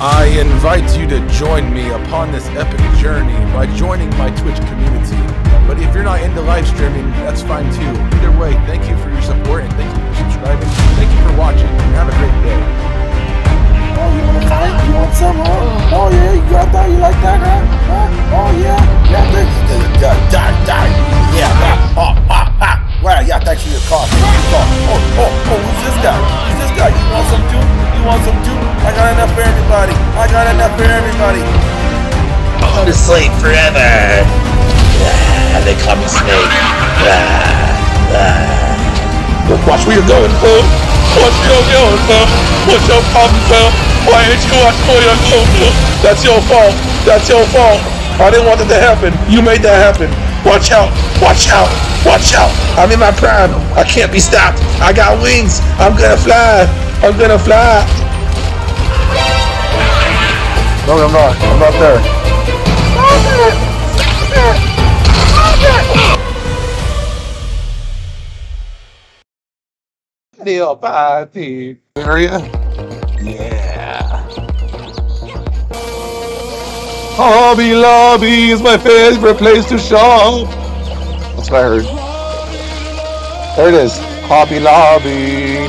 I invite you to join me upon this epic journey by joining my Twitch community. But if you're not into live streaming, that's fine too. Either way, thank you for your support and thank you for subscribing. Thank you for watching and have a great day. Oh, you wanna fight? You want some, huh? Oh, yeah, you got that? You like that, huh? huh? Oh, yeah. Yeah, thanks. Die, die, die. Yeah, yeah. Oh, ah, ah. Wow, yeah, thanks for your coffee. Oh, oh, oh, oh, who's this guy? Who's this guy? You want some got enough for everybody. Go to sleep forever. Ah, they call me Snake. Ah, ah. Watch where you're going, fool. Watch where you're going, fool. What's your problem, fool? Why ain't you watch where you're going, fool? That's your fault. That's your fault. I didn't want it to happen. You made that happen. Watch out. Watch out. Watch out. I'm in my prime. I can't be stopped. I got wings. I'm gonna fly. I'm gonna fly. No, I'm not. I'm not there. Neil Patty. Area? Yeah. Hobby Lobby is my favorite place to shop. That's what I heard. There it is. Hobby Lobby.